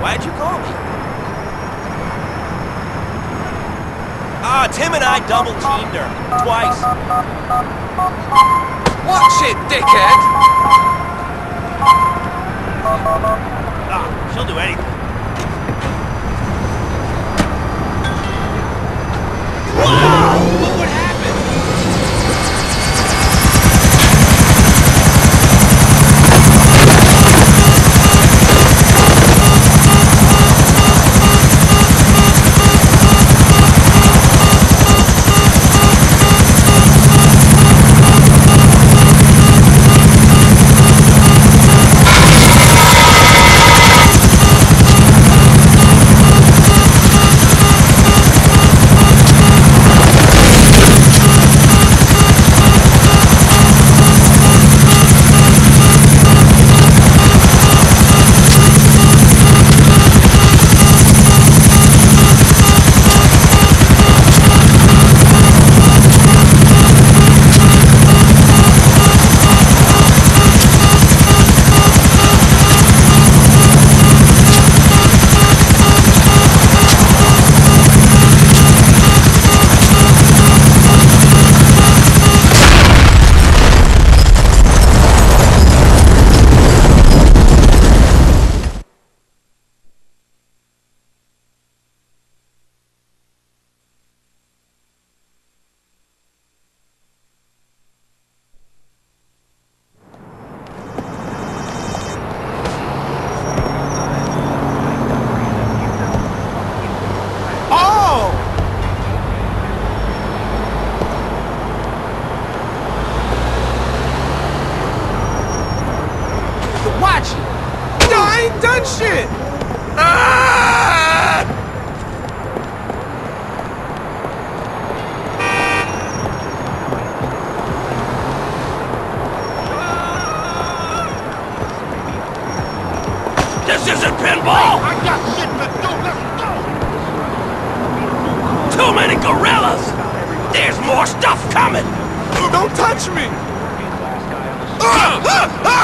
Why'd you call me? Ah, Tim and I double-teamed her. Twice. Watch it, dickhead! Ah, she'll do anything. I ain't done shit! Ah! This isn't pinball! I got shit to do. Let's go. Too many gorillas! There's more stuff coming! Don't touch me! There's nothing! You